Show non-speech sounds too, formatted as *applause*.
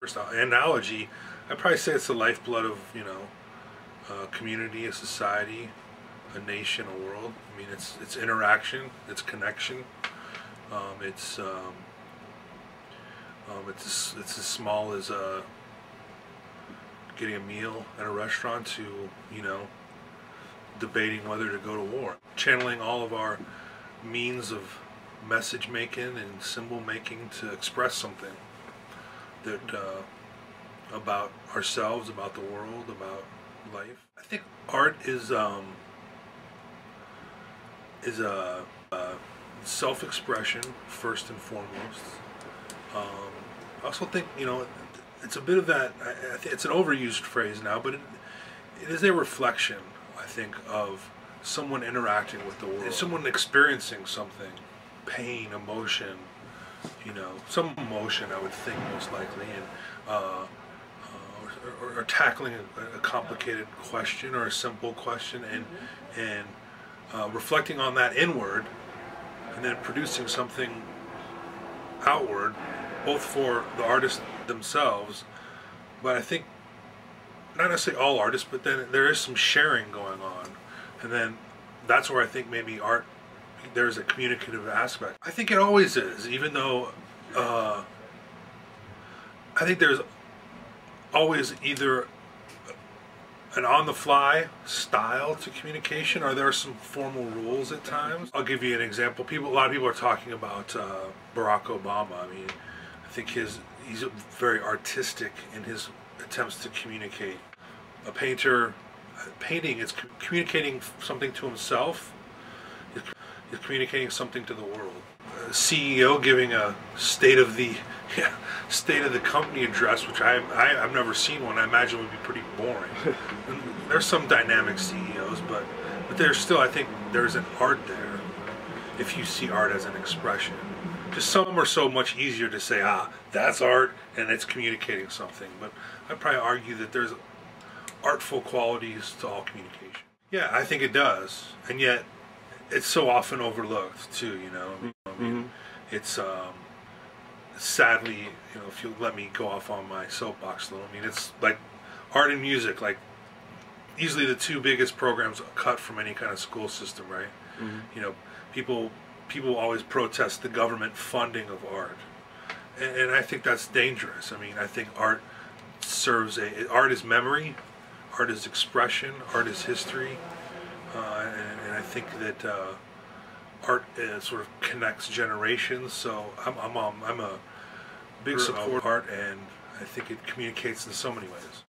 First analogy, I'd probably say it's the lifeblood of you know a community, a society, a nation, a world. I mean, it's it's interaction, it's connection, um, it's um, um, it's it's as small as uh, getting a meal at a restaurant to you know debating whether to go to war, channeling all of our means of message making and symbol making to express something that uh, about ourselves, about the world, about life. I think art is um, is a, a self-expression first and foremost. Um, I also think you know it's a bit of that. I, I it's an overused phrase now, but it, it is a reflection. I think of someone interacting with the world, someone experiencing something, pain, emotion, you know, some emotion. I would think most likely, and uh, uh, or, or, tackling a, a, complicated question or a simple question, and mm-hmm. and uh, reflecting on that inward, and then producing something outward, both for the artists themselves, but I think not necessarily all artists, but then there is some sharing going on, and then that's where I think maybe art there's a communicative aspect. I think it always is, even though uh, I think there's always either an on-the-fly style to communication, or there are some formal rules at times. I'll give you an example. People, a lot of people are talking about uh, Barack Obama. I mean, I think his he's very artistic in his attempts to communicate. A painter, painting is communicating something to himself. Is communicating something to the world. A CEO giving a state of the yeah, *laughs* state of the company address, which I, I have never seen one. I imagine would be pretty boring. *laughs* there's some dynamic CEOs, but but there's still I think there's an art there. If you see art as an expression, just some are so much easier to say, ah, that's art and it's communicating something. But I'd probably argue that there's artful qualities to all communication. Yeah, I think it does, and yet it's so often overlooked too. You know, I mean, mm-hmm. it's um, sadly, you know, if you let me go off on my soapbox a little, I mean, it's like art and music, like easily the two biggest programs cut from any kind of school system, right? Mm-hmm. You know, people people always protest the government funding of art, and, and, I think that's dangerous. I mean, I think art serves a art is memory, art is expression, art is history, and, and, I think that uh, art uh, sort of connects generations. So I'm I'm um, I'm a big supporter of art, and I think it communicates in so many ways.